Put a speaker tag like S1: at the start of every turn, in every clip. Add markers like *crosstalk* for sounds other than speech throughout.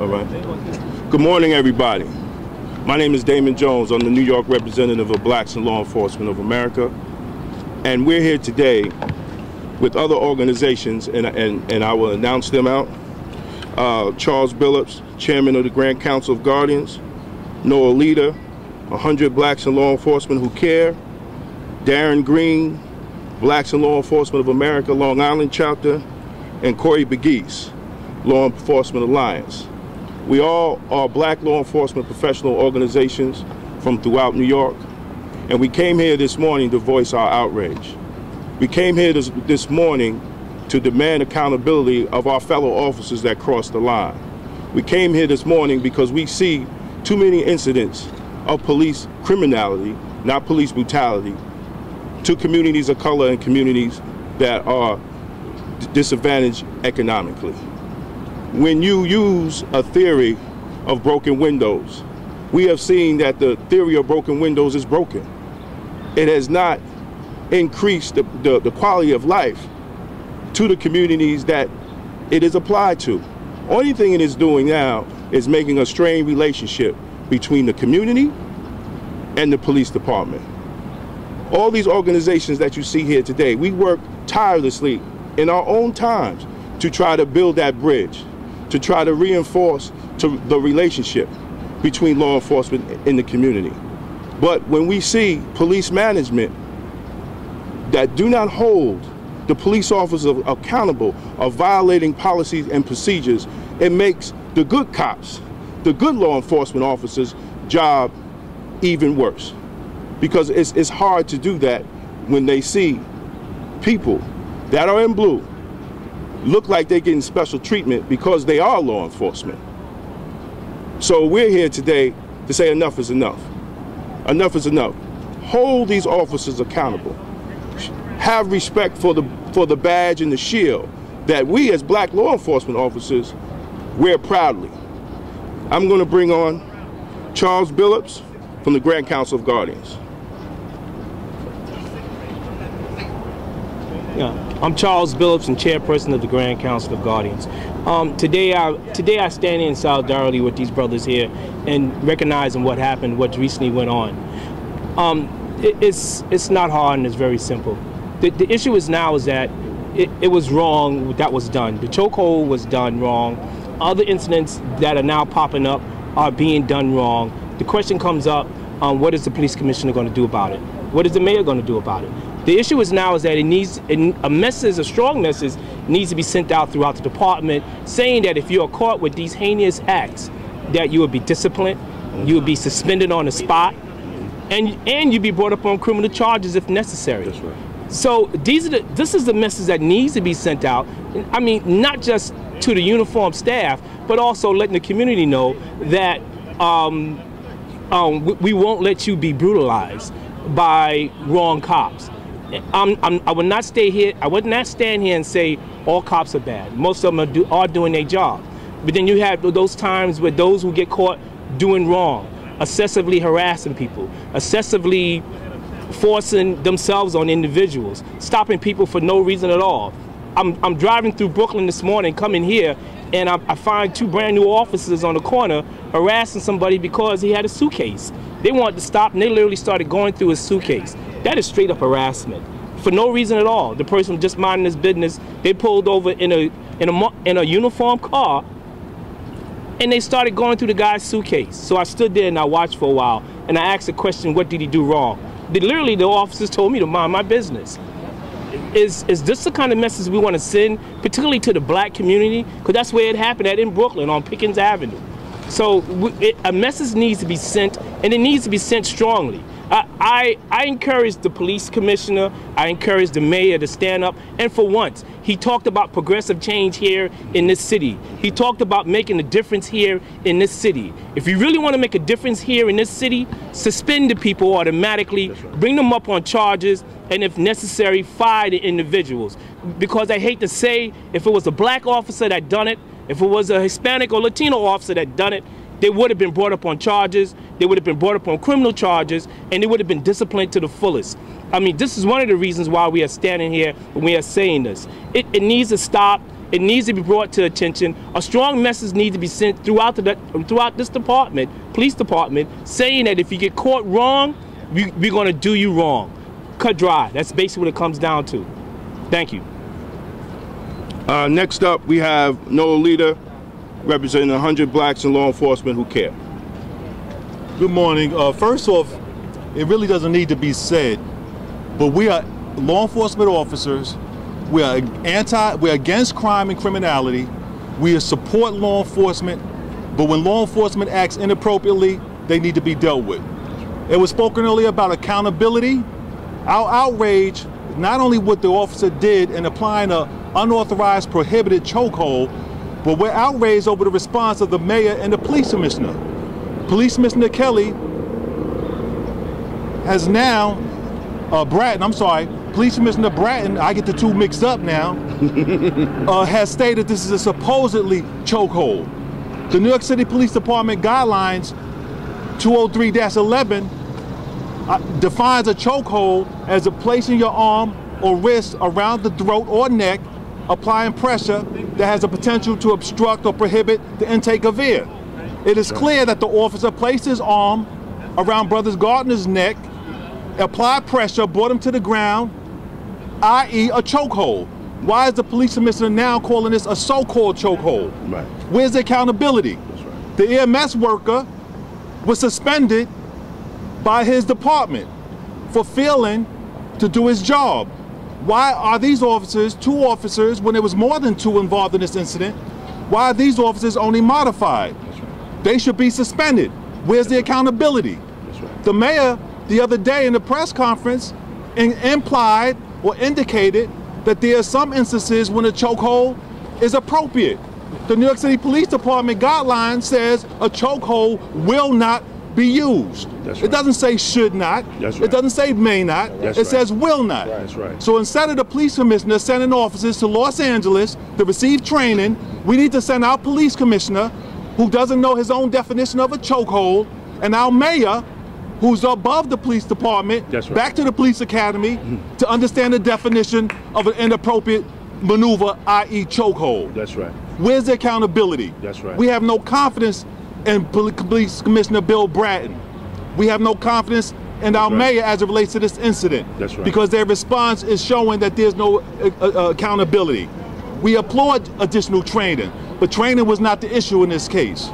S1: All right. Good morning, everybody. My name is Damon Jones. I'm the New York representative of Blacks in Law Enforcement of America. And we're here today with other organizations, and, and, and I will announce them out. Uh, Charles Billups, chairman of the Grand Council of Guardians, Noel Leader, 100 Blacks in Law Enforcement Who Care, Darrin Green, Blacks in Law Enforcement of America Long Island chapter, and Corey Pegues, Law Enforcement Alliance. We all are black law enforcement professional organizations from throughout New York, and we came here this morning to voice our outrage. We came here this, this morning to demand accountability of our fellow officers that crossed the line. We came here this morning because we see too many incidents of police criminality, not police brutality, to communities of color and communities that are disadvantaged economically. When you use a theory of broken windows, we have seen that the theory of broken windows is broken. It has not increased the, the, the quality of life to the communities that it is applied to. Only thing it is doing now is making a strained relationship between the community and the police department. All these organizations that you see here today, we work tirelessly in our own times to try to build that bridge, to try to reinforce to the relationship between law enforcement and the community. But when we see police management that do not hold the police officers accountable of violating policies and procedures, it makes the good cops, the good law enforcement officers' job even worse. Because it's, it's hard to do that when they see people that are in blue look like they're getting special treatment because they are law enforcement. So we're here today to say enough is enough. Enough is enough. Hold these officers accountable. Have respect for the for the badge and the shield that we as black law enforcement officers wear proudly. I'm going to bring on Charles Billups from the Grand Council of Guardians.
S2: Yeah, I'm Charles Billups and chairperson of the Grand Council of Guardians. Um, today, I today I stand in solidarity with these brothers here and recognizing what happened, what recently went on. Um, it, it's it's not hard and it's very simple. The, the issue is now is that it, it was wrong that was done. The chokehold was done wrong. Other incidents that are now popping up are being done wrong. The question comes up: um, What is the police commissioner going to do about it? What is the mayor going to do about it? The issue is now is that it needs a message, a strong message, needs to be sent out throughout the department, saying that if you are caught with these heinous acts, that you will be disciplined, you will be suspended on the spot, and and you will be brought up on criminal charges if necessary.
S1: That's right.
S2: So these are the, this is the message that needs to be sent out. I mean, not just to the uniformed staff, but also letting the community know that um, um, we, we won't let you be brutalized by wrong cops. I'm, I'm, i would not stay here. I would not stand here and say all cops are bad. Most of them are, do, are doing their job. But then you have those times where those who get caught doing wrong, excessively harassing people, excessively forcing themselves on individuals, stopping people for no reason at all. I'm, I'm driving through Brooklyn this morning, coming here, and I, I find two brand new officers on the corner harassing somebody because he had a suitcase. They wanted to stop, and they literally started going through his suitcase. That is straight up harassment for no reason at all. The person just minding his business. They pulled over in a in a in a uniform car, and they started going through the guy's suitcase. So I stood there and I watched for a while, and I asked the question, "What did he do wrong?" They, literally, the officers told me to mind my business. Is is this the kind of message we want to send, particularly to the black community? Because that's where it happened at in Brooklyn on Pitkin Avenue. So it, a message needs to be sent, and it needs to be sent strongly. I, I, encourage the police commissioner, I encourage the mayor to stand up. And for once, he talked about progressive change here in this city. He talked about making a difference here in this city. If you really want to make a difference here in this city, suspend the people automatically, right. bring them up on charges, and if necessary, fire the individuals. Because I hate to say, if it was a black officer that done it, if it was a Hispanic or Latino officer that done it, they would have been brought up on charges, they would have been brought up on criminal charges, and they would have been disciplined to the fullest. I mean, this is one of the reasons why we are standing here and we are saying this. It, it needs to stop. It needs to be brought to attention. A strong message needs to be sent throughout the throughout this department, police department, saying that if you get caught wrong, we, we're going to do you wrong. Cut dry. That's basically what it comes down to. Thank you.
S1: Uh, next up, we have Noel Leader, representing 100 blacks in law enforcement who care.
S3: Good morning. Uh, first off, it really doesn't need to be said, but we are law enforcement officers. We are anti. We're against crime and criminality. We support law enforcement, but when law enforcement acts inappropriately, they need to be dealt with. It was spoken earlier about accountability. Our outrage, not only what the officer did in applying a unauthorized prohibited chokehold, but we're outraged over the response of the mayor and the police commissioner. Police Commissioner Kelly has now, uh, Bratton, I'm sorry, Police Commissioner Bratton, I get the two mixed up now, *laughs* uh, has stated this is a supposedly chokehold. The New York City Police Department guidelines 203-11 uh, defines a chokehold as a placing your arm or wrist around the throat or neck, applying pressure that has a potential to obstruct or prohibit the intake of air. It is clear that the officer placed his arm around Brothers Garner's neck, applied pressure, brought him to the ground, i.e. a chokehold. Why is the police commissioner now calling this a so-called chokehold?
S1: Right.
S3: Where's the accountability?
S1: right.
S3: The EMS worker was suspended by his department for failing to do his job. Why are these officers, two officers, when there was more than two involved in this incident, why are these officers only modified? They should be suspended. Where's the accountability? The mayor, the other day in the press conference, implied or indicated that there are some instances when a chokehold is appropriate. The New York City Police Department guideline says a chokehold will not be used.
S1: That's
S3: It doesn't say should not.
S1: That's
S3: It doesn't say may not.
S1: That's
S3: it
S1: right.
S3: says will not.
S1: That's right.
S3: So instead of the police commissioner sending officers to Los Angeles to receive training, we need to send our police commissioner, who doesn't know his own definition of a chokehold, and our mayor, who's above the police department,
S1: right.
S3: back to the police academy to understand the definition of an inappropriate maneuver, i.e. chokehold.
S1: That's right.
S3: Where's the accountability?
S1: That's right.
S3: We have no confidence Pol- Police Commissioner Bill Bratton. We have no confidence in our
S1: right.
S3: mayor as it relates to this incident.
S1: That's right.
S3: Because their response is showing that there's no uh, uh, accountability. We applaud additional training, but training was not the issue in this case.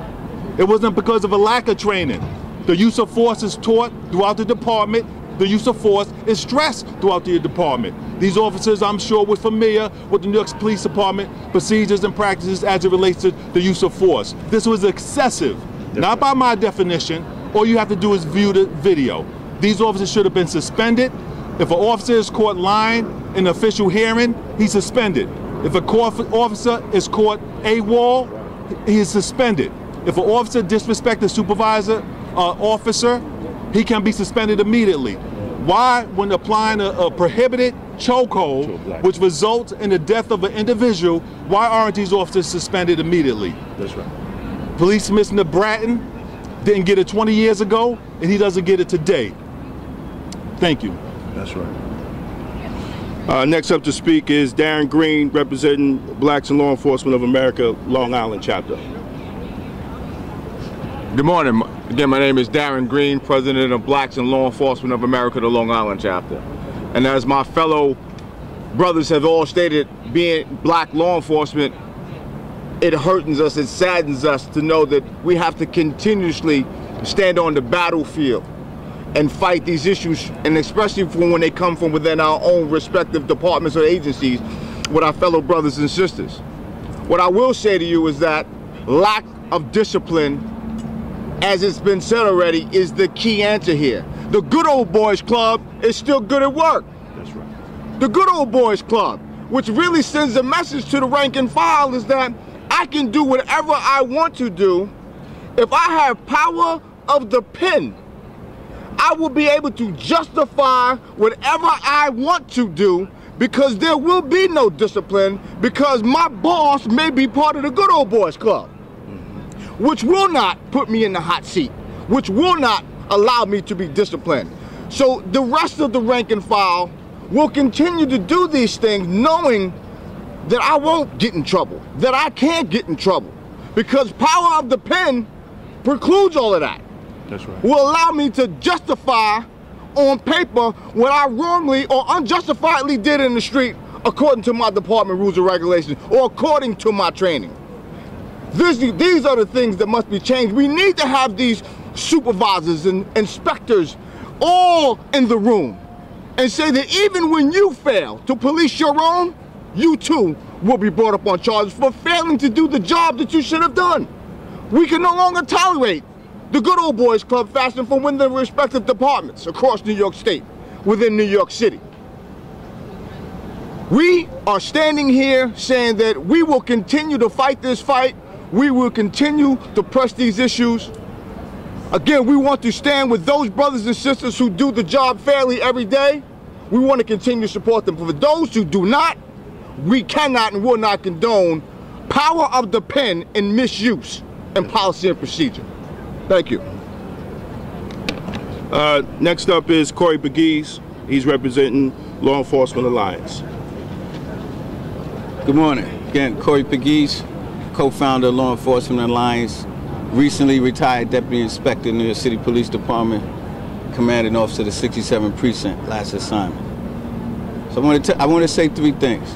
S3: It wasn't because of a lack of training. The use of force is taught throughout the department. The use of force is stressed throughout the department. These officers, I'm sure, were familiar with the New York Police Department procedures and practices as it relates to the use of force. This was excessive, not by my definition. All you have to do is view the video. These officers should have been suspended. If an officer is caught lying in an official hearing, he's suspended. If a officer is caught AWOL, he is suspended. If an officer disrespects a supervisor uh, officer, he can be suspended immediately. Why, when applying a, a prohibited chokehold, which results in the death of an individual, why aren't these officers suspended immediately?
S1: That's right.
S3: Police Commissioner Bratton didn't get it 20 years ago, and he doesn't get it today. Thank you.
S1: That's right. Uh, next up to speak is Darrin Green, representing Blacks in Law Enforcement of America, Long Island chapter.
S4: Good morning. Again, my name is Darrin Green, President of Blacks in Law Enforcement of America, the Long Island chapter. And as my fellow brothers have all stated, being black law enforcement, it hurts us, it saddens us to know that we have to continuously stand on the battlefield and fight these issues, and especially from when they come from within our own respective departments or agencies with our fellow brothers and sisters. What I will say to you is that lack of discipline as it's been said already, is the key answer here. The good old boys club is still good at work.
S1: That's right.
S4: The good old boys club, which really sends a message to the rank and file, is that I can do whatever I want to do. If I have power of the pen, I will be able to justify whatever I want to do because there will be no discipline because my boss may be part of the good old boys club which will not put me in the hot seat, which will not allow me to be disciplined. So the rest of the rank and file will continue to do these things knowing that I won't get in trouble, that I can't get in trouble, because power of the pen precludes all of that.
S1: That's right.
S4: Will allow me to justify on paper what I wrongly or unjustifiably did in the street according to my department rules and regulations or according to my training. This, these are the things that must be changed. We need to have these supervisors and inspectors all in the room and say that even when you fail to police your own, you too will be brought up on charges for failing to do the job that you should have done. We can no longer tolerate the good old boys club fashion from within the respective departments across New York State, within New York City. We are standing here saying that we will continue to fight this fight. We will continue to press these issues. Again, we want to stand with those brothers and sisters who do the job fairly every day. We want to continue to support them. But for those who do not, we cannot and will not condone power of the pen and misuse in policy and procedure. Thank you.
S1: Uh, next up is Corey Pegues. He's representing Law Enforcement Alliance.
S5: Good morning. Again, Corey Pegues, co-founder of Law Enforcement Alliance, recently retired Deputy Inspector, New York City Police Department, commanding officer of the 67 Precinct, last assignment. So I want to, I want to say three things.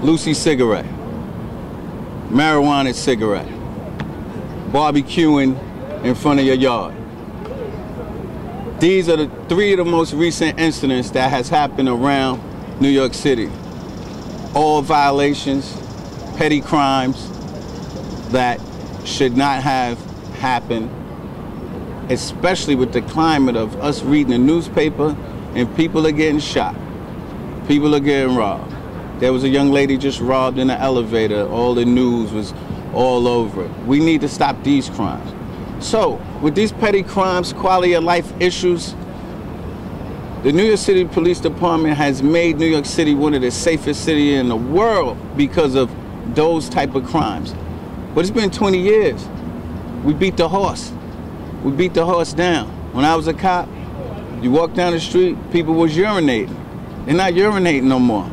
S5: loosie cigarette, marijuana cigarette, barbecuing in front of your yard. These are the three of the most recent incidents that has happened around New York City. All violations, petty crimes that should not have happened, especially with the climate of us reading the newspaper and people are getting shot. People are getting robbed. There was a young lady just robbed in an elevator. All the news was all over it. We need to stop these crimes. So, with these petty crimes, quality of life issues, the New York City Police Department has made New York City one of the safest cities in the world because of those type of crimes. But it's been 20 years. We beat the horse. We beat the horse down. When I was a cop, you walk down the street, people was urinating. They're not urinating no more.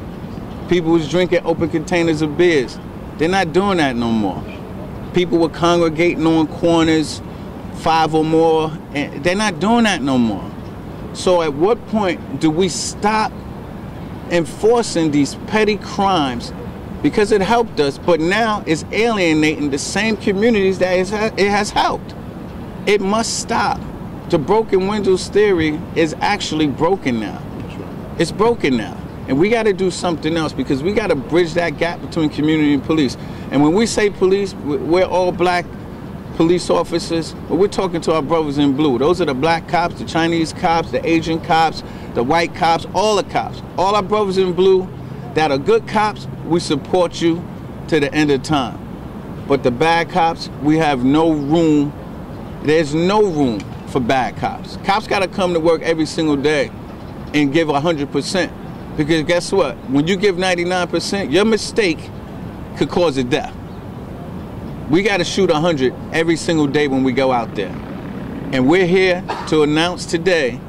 S5: People was drinking open containers of beers. They're not doing that no more. People were congregating on corners, five or more, and they're not doing that no more. So at what point do we stop enforcing these petty crimes because it helped us, but now it's alienating the same communities that it has helped. It must stop. The broken windows theory is actually broken now. It's broken now. And we got to do something else because we got to bridge that gap between community and police. And when we say police, we're all black police officers, but we're talking to our brothers in blue. Those are the black cops, the Chinese cops, the Asian cops, the white cops, all the cops. All our brothers in blue that are good cops, we support you to the end of time. But the bad cops, we have no room. There's no room for bad cops. Cops got to come to work every single day and give 100%. Because guess what? When you give 99%, your mistake could cause a death. We got to shoot 100 every single day when we go out there. And we're here to announce today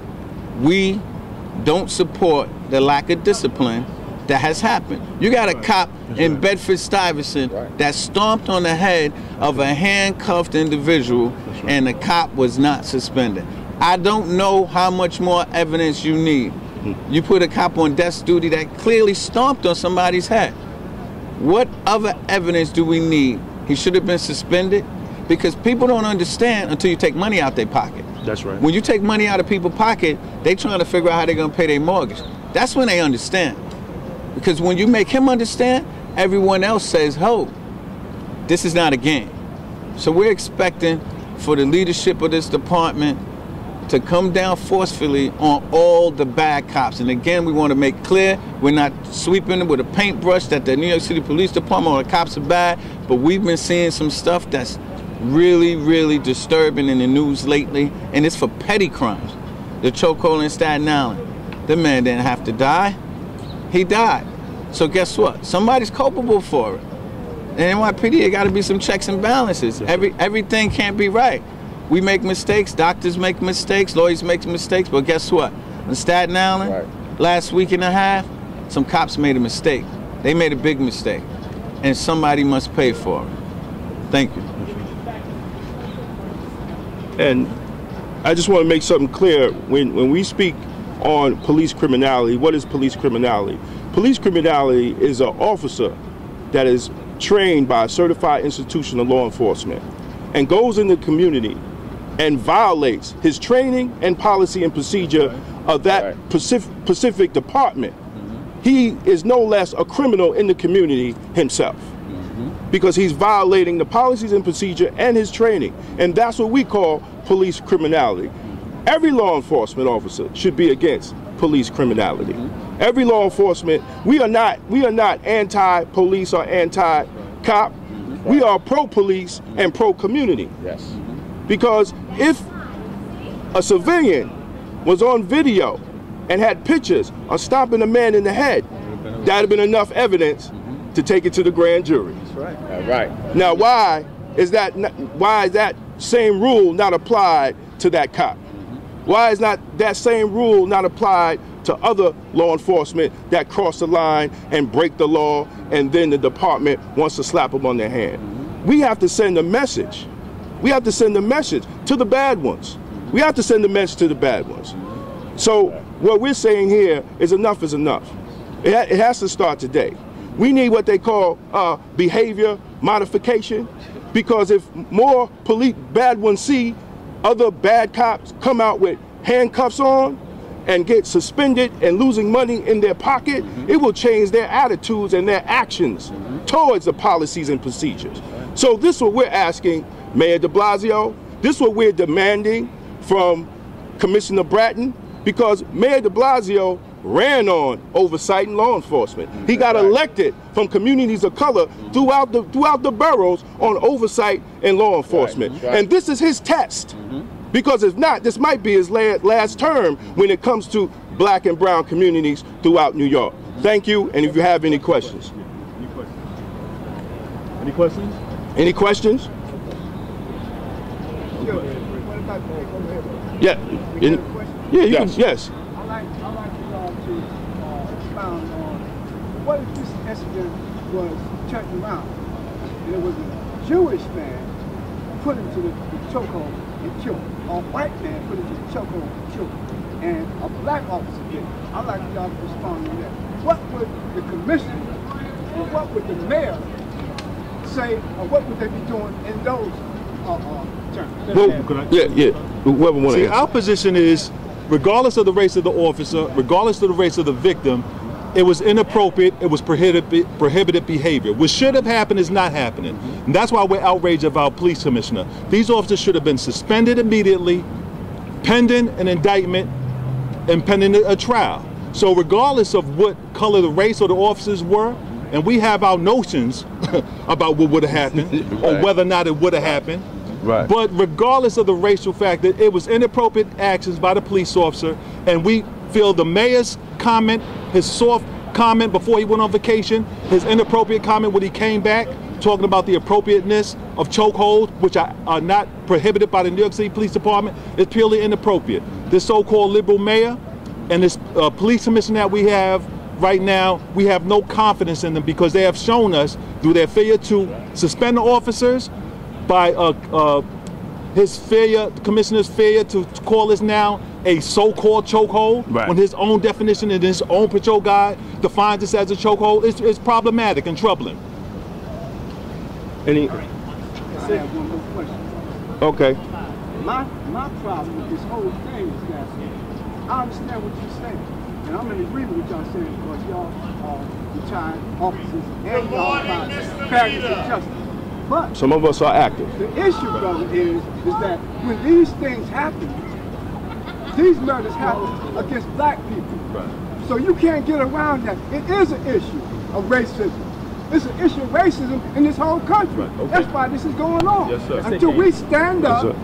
S5: we don't support the lack of discipline that has happened. You got a cop in Bedford Stuyvesant that stomped on the head of a handcuffed individual, and the cop was not suspended. I don't know how much more evidence you need. Hmm. You put a cop on desk duty that clearly stomped on somebody's head. What other evidence do we need? He should have been suspended because people don't understand until you take money out their pocket.
S1: That's right.
S5: When you take money out of people's pocket, they trying to figure out how they're gonna pay their mortgage. That's when they understand. Because when you make him understand, everyone else says, "Ho, this is not a game." So we're expecting for the leadership of this department to come down forcefully on all the bad cops. And again, we want to make clear we're not sweeping with a paintbrush that the New York City Police Department or the cops are bad, but we've been seeing some stuff that's really, really disturbing in the news lately, and it's for petty crimes. The chokehold in Staten Island. The man didn't have to die he died. So guess what? Somebody's culpable for it. And NYPD, there got to be some checks and balances. Every everything can't be right. We make mistakes. Doctors make mistakes. Lawyers make mistakes. But guess what? In Staten Island, right. last week and a half, some cops made a mistake. They made a big mistake, and somebody must pay for it. Thank you.
S1: And I just want to make something clear when, when we speak on police criminality, what is police criminality? Police criminality is an officer that is trained by a certified institution of law enforcement and goes in the community and violates his training and policy and procedure of that
S4: Right.
S1: Pacific, Pacific department. Mm-hmm. He is no less a criminal in the community himself mm-hmm. because he's violating the policies and procedure and his training. And that's what we call police criminality. Every law enforcement officer should be against police criminality. Mm-hmm. Every law enforcement, we are not we are not anti-police or anti-cop. Mm-hmm. We are pro-police and pro-community.
S4: Yes.
S1: Because if a civilian was on video and had pictures of stomping a man in the head, that'd have been enough evidence mm-hmm. to take it to the grand jury.
S4: All right.
S1: Now, why is that? Why is that same rule not applied to that cop? Why is not that same rule not applied to other law enforcement that cross the line and break the law, and then the department wants to slap them on their hand? We have to send a message. We have to send a message to the bad ones. We have to send a message to the bad ones. So what we're saying here is enough is enough. It, ha- it has to start today. We need what they call uh, behavior modification, because if more police bad ones see other bad cops come out with handcuffs on and get suspended and losing money in their pocket, mm-hmm. it will change their attitudes and their actions mm-hmm. towards the policies and procedures. So this is what we're asking Mayor de Blasio. This is what we're demanding from Commissioner Bratton because Mayor de Blasio ran on oversight and law enforcement. He got elected from communities of color throughout the throughout the boroughs on oversight and law enforcement. And this is his test. Because if not, this might be his la- last term when it comes to black and brown communities throughout New York. Thank you, and if you have any questions.
S3: Any questions?
S1: Any questions? Yeah. in- yeah, you
S4: Yes.
S1: can, yes.
S6: I'd like, I'd like you all to uh, expound on what if this incident was turned around and it was a Jewish man put him to the, the chokehold and killed him, or a white man put him to the chokehold and killed him, and a black officer did. it. I'd like y'all to respond on that. What would the commissioner or what would the mayor say, or what would they be doing in those uh, uh, terms?
S1: Well, yeah, yeah. Whoever want
S3: See,
S1: to
S3: our position is, regardless of the race of the officer, regardless of the race of the victim, it was inappropriate, it was prohibited, prohibited behavior. What should have happened is not happening. And that's why we're outraged of our police commissioner. These officers should have been suspended immediately, pending an indictment, and pending a trial. So regardless of what color the race or the officers were, and we have our notions *laughs* about what would have happened *laughs* or whether or not it would have happened.
S4: Right.
S3: But regardless of the racial fact that it was inappropriate actions by the police officer, and we feel the mayor's comment, his soft comment before he went on vacation, his inappropriate comment when he came back, talking about the appropriateness of chokehold, which are, are not prohibited by the New York City Police Department, is purely inappropriate. This so-called liberal mayor and this uh, police commission that we have right now, we have no confidence in them because they have shown us through their failure to suspend the officers, by uh, uh, his failure, the commissioner's failure to to call this now a so-called chokehold,
S1: Right.
S3: when his own definition and his own patrol guide defines this as a chokehold, it's, it's problematic and troubling.
S1: Any?
S6: I have one more question.
S1: Okay.
S6: My my problem with this whole thing is that I understand what you're saying, and I'm in agreement with y'all saying because y'all are retired officers and y'all about fairness and justice. But
S1: Some of us are active.
S6: the issue, brother, is is that when these things happen, these murders happen against black people. So you can't get around that. It is an issue of racism. It's an issue of racism in this whole country. That's why this is going on.
S3: Yes, sir.
S6: Until we stand up
S1: sir.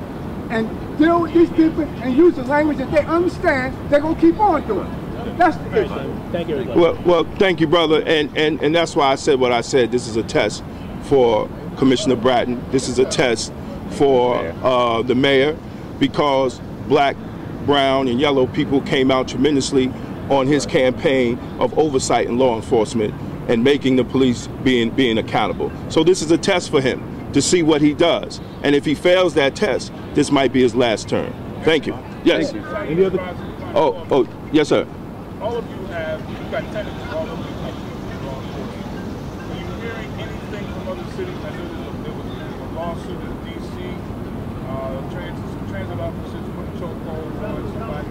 S6: and deal with these people and use the language that they understand, they're gonna keep on doing. it. That's the issue.
S2: Thank you.
S1: Well, well, thank you, brother, and and and that's why I said what I said. This is a test for Commissioner Bratton. This is a test for uh, the mayor because black, brown, and yellow people came out tremendously on his campaign of oversight and law enforcement and making the police being being accountable. So this is a test for him to see what he does. And if he fails that test, this might be his last term. Thank you. Yes.
S3: Any other?
S1: Oh, oh, yes, sir.
S7: all of you have, you've got tenants all over a lawsuit in D.C. Uh, transit, transit officers put a chokehold on somebody.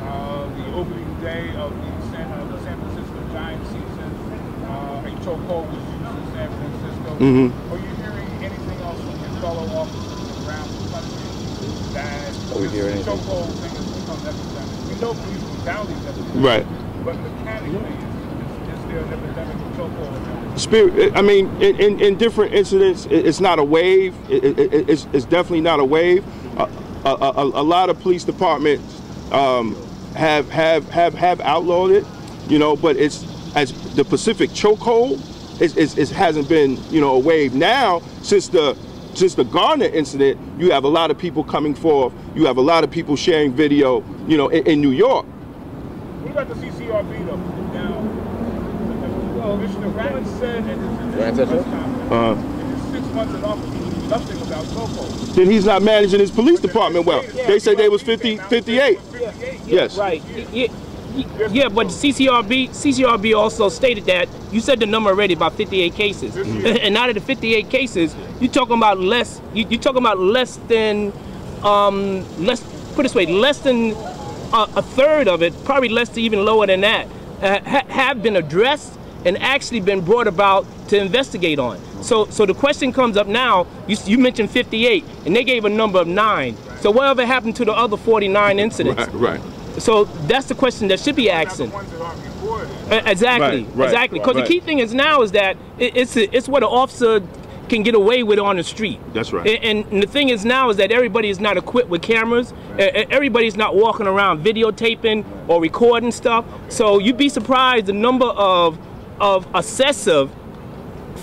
S7: Uh, the opening day of the San, uh, the San Francisco Giant season, uh, a chokehold was used in San Francisco.
S1: Mhm.
S7: Are you hearing anything else from your fellow officers around the country that
S4: Are we hearing
S7: this
S4: anything?
S7: chokehold thing has become epidemic? We know police brutality is epidemic.
S1: Right.
S7: But mechanically,
S1: Spirit. I mean, in, in, in different incidents, it's not a wave. It, it, it- it's, it's definitely not a wave. A, a, a, a lot of police departments um, have have have have outlawed it, you know. But it's as the Pacific chokehold, it hasn't been you know a wave now since the since the Garner incident. You have a lot of people coming forth. You have a lot of people sharing video, you know, in, in New York.
S7: What about the CCRB though? Now, Commissioner Bratton said at his,
S4: Bratton
S7: at
S4: said
S7: his
S4: so?
S7: press conference,
S1: Uh,
S7: in six months in office, nothing about chokehold.
S1: then he's not managing his police department well. They say they was 50, 58. Yes.
S2: Right. Yeah, yeah, yeah, but CCRB CCRB also stated that you said the number already about 58 cases, *laughs* and out of the 58 cases, you talking about less. You, you talking about less than, um, less. Put it this way, less than a, a third of it, probably less to even lower than that, uh, ha- have been addressed and actually been brought about to investigate on. So, so the question comes up now. You, you mentioned 58, and they gave a number of nine. So whatever happened to the other 49 incidents?
S1: Right, right.
S2: So that's the question that should be asking.
S7: ones that aren't reported.
S2: Exactly,
S1: Right, right,
S2: exactly. Because
S1: right.
S2: the key thing is now is that it, it's it's what an officer can get away with on the street.
S1: That's right.
S2: And, and the thing is now is that everybody is not equipped with cameras. Uh, Everybody's not walking around videotaping or recording stuff. So you'd be surprised the number of of excessive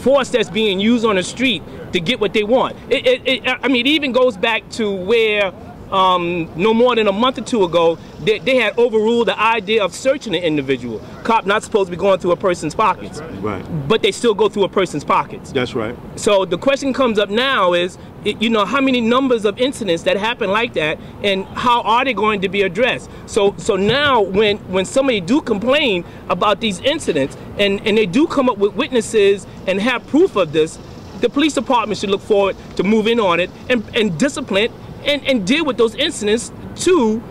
S2: force that's being used on the street to get what they want. It, it, it, I mean, it even goes back to where um, no more than a month or two ago, they, they had overruled the idea of searching an individual. Cop not supposed to be going through a person's pockets,
S1: Right.
S2: but they still go through a person's pockets.
S1: That's right.
S2: So the question comes up now is, you know, how many numbers of incidents that happen like that, and how are they going to be addressed? So, so now when when somebody do complain about these incidents, and and they do come up with witnesses and have proof of this, the police department should look forward to move in on it and and discipline and and deal with those incidents to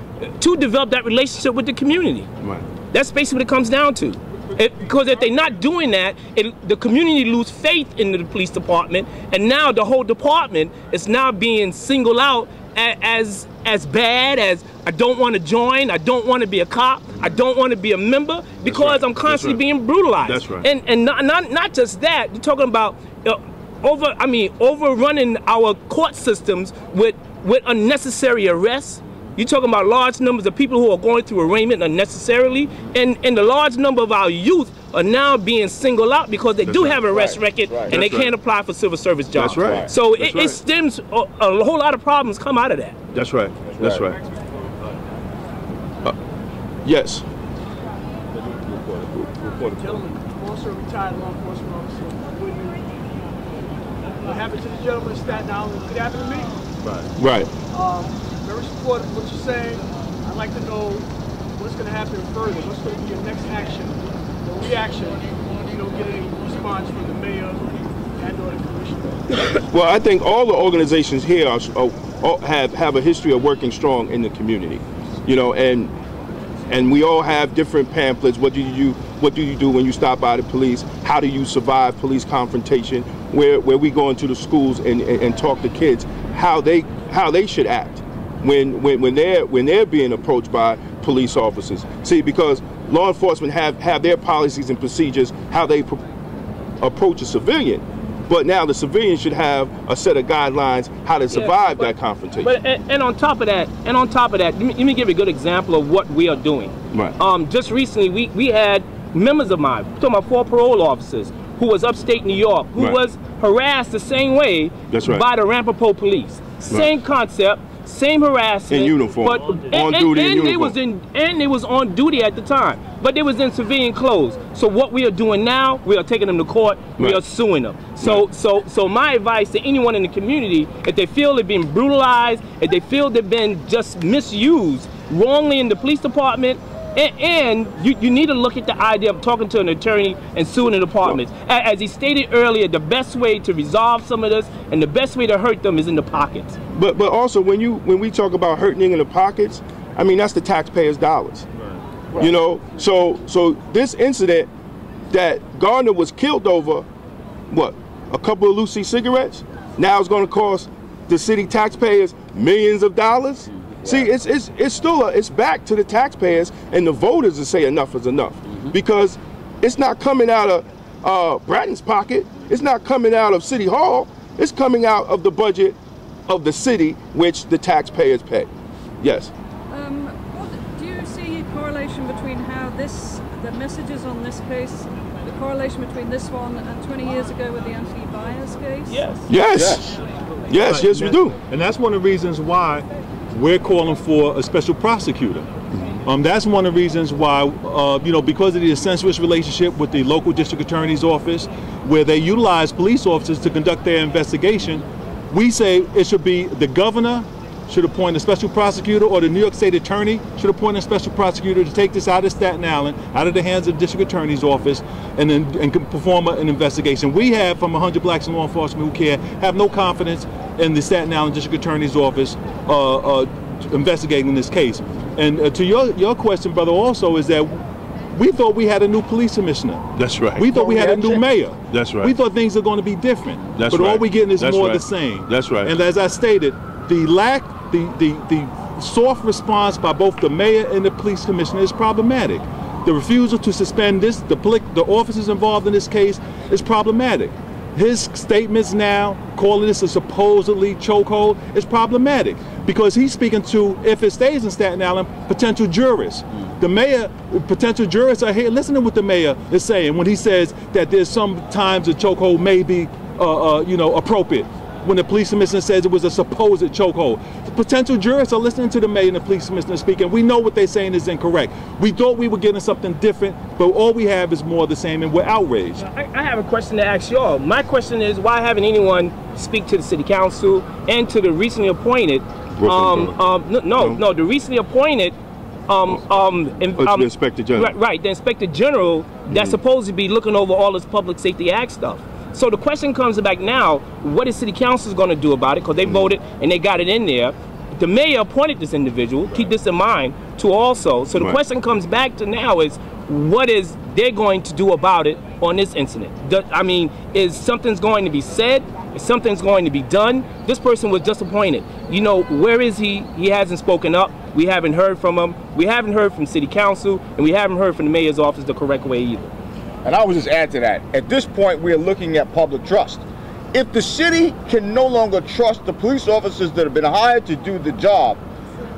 S2: to develop that relationship with the community.
S1: Right.
S2: That's basically what it comes down to. It- because if they're not doing that, it, the community lose faith in the police department, and now the whole department is now being singled out as as bad as I don't want to join, I don't want to be a cop, I don't want to be a member because
S1: right.
S2: I'm constantly
S1: right.
S2: being brutalized.
S1: That's right.
S2: And and not not, not just that, you're talking about uh, over I mean overrunning our court systems with with unnecessary arrests. You're talking about large numbers of people who are going through arraignment unnecessarily, and, and the large number of our youth are now being singled out because they do
S1: right.
S2: have an arrest
S4: Right.
S2: record
S4: Right.
S2: and they
S1: That's right.
S2: can't apply for civil service jobs.
S1: That's right.
S2: So
S1: That's
S2: it,
S1: right.
S2: it stems a, a whole lot of problems come out of that.
S1: That's right. That's
S4: right.
S1: right. Uh, yes.
S6: Gentlemen, also retired law enforcement officer. What happened to the gentleman in Staten Island could happen to me.
S1: Right.
S6: Um, very supportive of what you're saying. I'd like to know what's going to happen further. What's going to be your next action or reaction if you don't get any response from the mayor and or the commissioner? *coughs*
S1: Well, I think all the organizations here are, are, are- have have a history of working strong in the community, you know, and and we all have different pamphlets. What do you do? What do you do when you stop by the police? How do you survive police confrontation? Where where we go into the schools and, and, and talk to kids how they how they should act when when when they're when they're being approached by police officers. See, because law enforcement have have their policies and procedures how they pro- approach a civilian. But now the civilian should have a set of guidelines how to survive
S2: but-
S1: that confrontation.
S2: But and, and on top of that, and on top of that, let me, let me give you a good example of what we are doing.
S1: Right.
S2: Um, just recently, we, we had members of mine, I'm talking about four parole officers, who was upstate New York, who
S1: Right.
S2: was harassed the same way
S1: That's right.
S2: by the Ramapo police. Same concept, same harassment
S1: In uniform.
S2: but
S1: On
S2: and,
S1: duty
S2: and, and they was in and they was on duty at the time, but they was in civilian clothes. So what we are doing now, we are taking them to court. We are suing them. So
S1: Right.
S2: so so my advice to anyone in the community, if they feel they've been brutalized, if they feel they've been just misused wrongly in the police department. And, and you, you need to look at the idea of talking to an attorney and suing the departments. A- As he stated earlier, the best way to resolve some of this and the best way to hurt them is in the pockets.
S1: But but also when you when we talk about hurting in the pockets, I mean that's the taxpayers' dollars. You know, so so this incident that Garner was killed over, what, a couple of loosie cigarettes, now it's going to cost the city taxpayers millions of dollars. Hmm. See, it's it's it's still a, it's back to the taxpayers and the voters to say enough is enough because it's not coming out of uh, Bratton's pocket. It's not coming out of City Hall. It's coming out of the budget of the city, which the taxpayers pay. Yes.
S8: Um, what, do you see a correlation between how this, the messages on this case, the correlation between this one and 20 years ago with the Anthony Baez case?
S2: Yes.
S1: Yes. Yes. Yes, we do.
S3: And that's one of the reasons why we're calling for a special prosecutor. Um, that's one of the reasons why, uh, you know, because of the incestuous relationship with the local district attorney's office, where they utilize police officers to conduct their investigation, we say it should be the governor should appoint a special prosecutor or the New York State attorney should appoint a special prosecutor to take this out of Staten Island, out of the hands of the district attorney's office, and then and perform an investigation. We have, from 100 blacks in law enforcement who care, have no confidence in the Staten Island district attorney's office uh, uh, investigating this case. And uh, to your, your question, brother, also is that we thought we had a new police commissioner.
S1: That's right.
S3: We thought we had a new mayor.
S1: That's right.
S3: We thought things are going to be different.
S1: That's
S3: but all
S1: right.
S3: we're getting is
S1: That's
S3: more
S1: right.
S3: of the same.
S1: That's right.
S3: And as I stated, the lack, the, the, the soft response by both the mayor and the police commissioner is problematic. The refusal to suspend this, the, the officers involved in this case, is problematic. His statements now, calling this a supposedly chokehold, is problematic because he's speaking to, if it stays in Staten Island, potential jurists. The mayor, potential jurists are here. Listen to what the mayor is saying when he says that there's sometimes a chokehold may be, uh, uh, you know, appropriate. When the police commissioner says it was a supposed chokehold, potential jurors are listening to the mayor and the police commissioner speaking. We know what they're saying is incorrect. We thought we were getting something different, but all we have is more of the same, and we're outraged.
S2: I, I have a question to ask y'all. My question is, why haven't anyone speak to the city council and to the recently appointed? Um, um, no, no, no, the recently appointed. Um, um, in-
S1: Oh,
S2: um,
S1: the Inspector General.
S2: Right, right, the inspector general that's supposed to be looking over all this public safety act stuff. So the question comes back now: What is city council going to do about it? Because they voted and they got it in there. The mayor appointed this individual. Keep this in mind too. Also, so the
S1: Right.
S2: question comes back to now is what is they're going to do about it on this incident? Do- I mean, is something's going to be said? Is something's going to be done? This person was disappointed. You know, where is he? He hasn't spoken up. We haven't heard from him. We haven't heard from city council, and we haven't heard from the mayor's office the correct way either.
S4: And I would just add to that. At this point, we are looking at public trust. If the city can no longer trust the police officers that have been hired to do the job,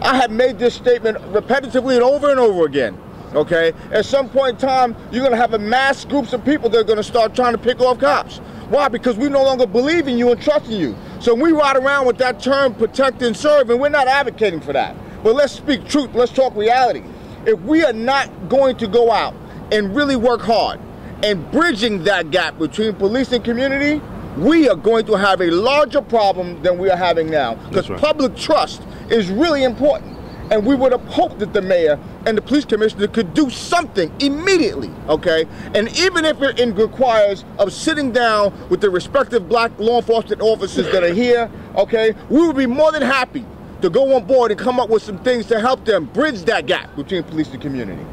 S4: I have made this statement repetitively and over and over again. Okay? At some point in time, you're going to have a mass groups of people that are going to start trying to pick off cops. Why? Because we no longer believe in you and trust in you. So we ride around with that term protect and serve, and we're not advocating for that. But let's speak truth. Let's talk reality. If we are not going to go out and really work hard and bridging that gap between police and community, we are going to have a larger problem than we are having now. Because
S1: right.
S4: public trust is really important. And we would have hoped that the mayor and the police commissioner could do something immediately, okay? And even if it in- requires of sitting down with the respective black law enforcement officers that are here, okay, we would be more than happy to go on board and come up with some things to help them bridge that gap between police and community.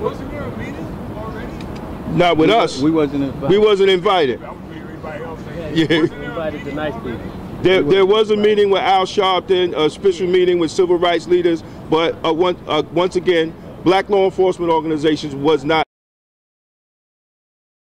S7: Wasn't there a meeting already?
S1: Not with us.
S5: We wasn't invited.
S1: We wasn't invited.
S7: I would everybody.
S1: Yeah.
S2: Invited the nice people.
S1: There, there was a meeting with Al Sharpton, a special meeting with civil rights leaders, but uh, one, uh, once again, black law enforcement organizations was not